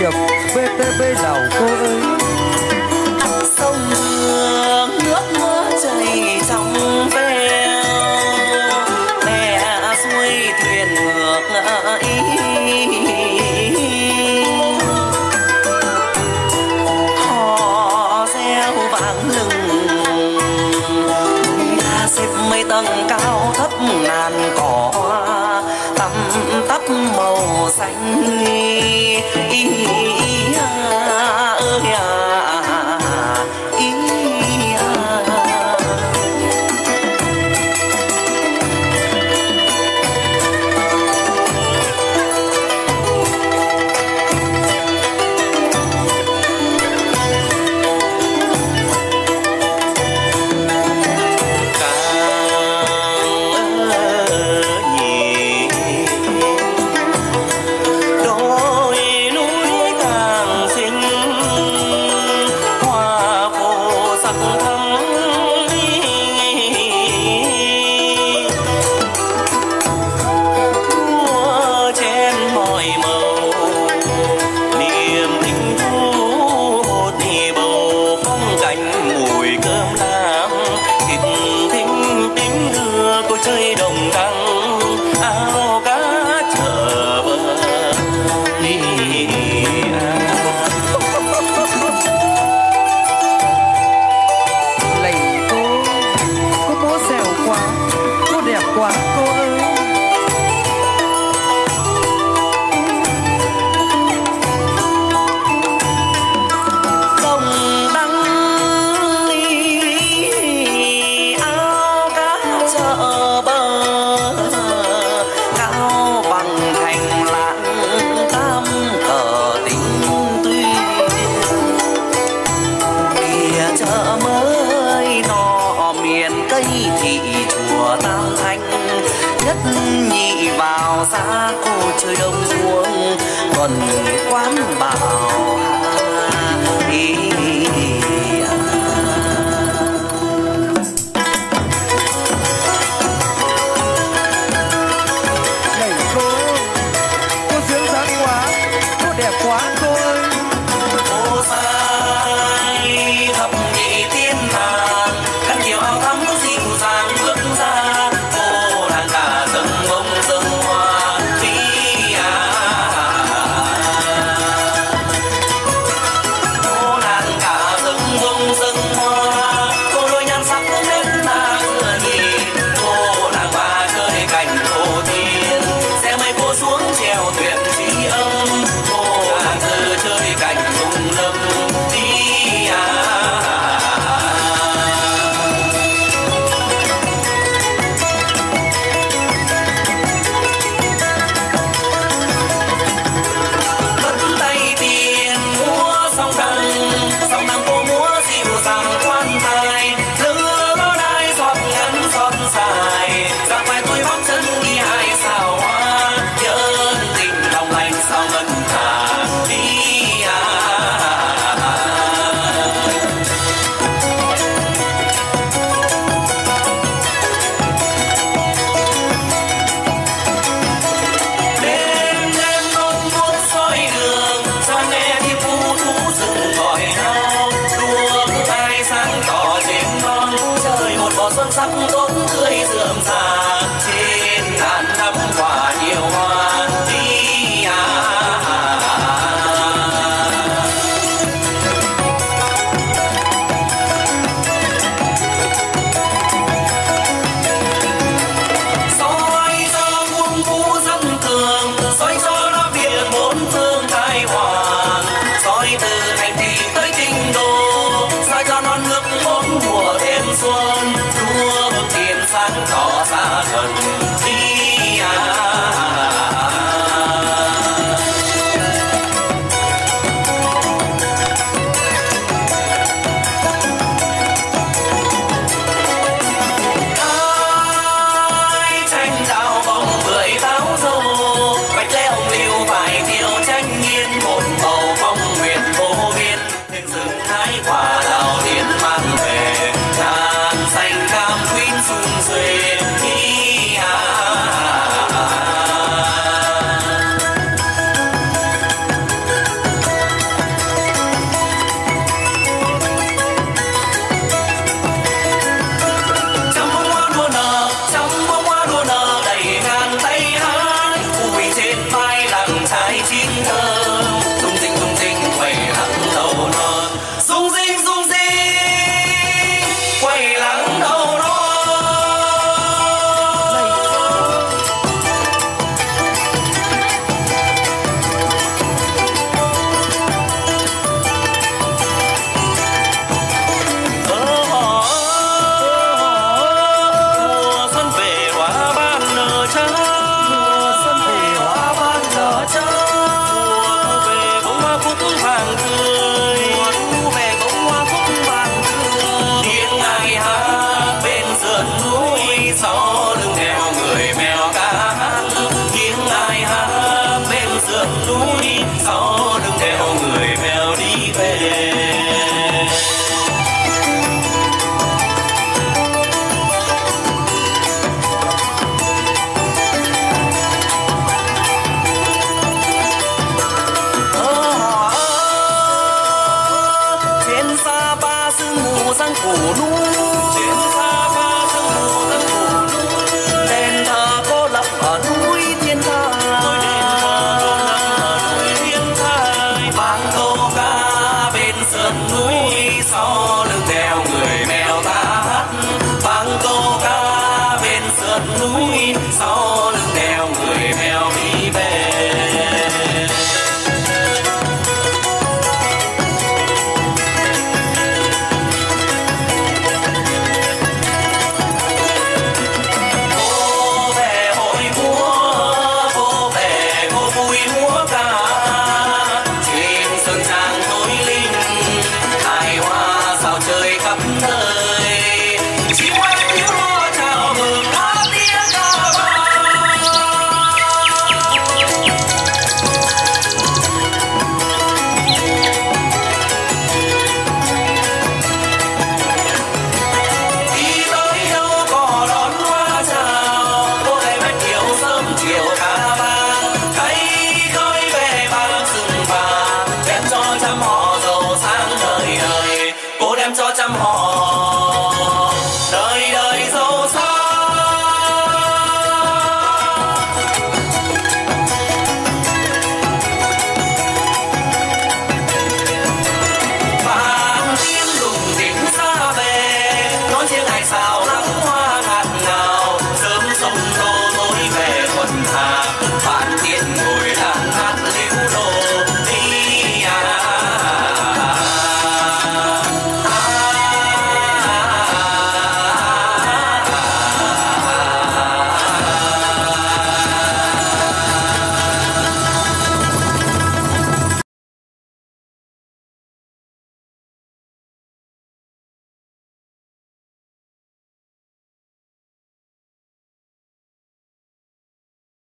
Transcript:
nghiệp VTB Lào cô ơi. Sông đường nước mưa chảy trong veo mẹ xuôi thuyền ngược lại họ gieo vàng lừng. Nhà xếp mây tầng cao thấp ngàn cỏ tăm tắp màu xanh y. 关。xa cô chơi đông xuống. Còn quán bảo bóng tươi rượm rà up, Lord.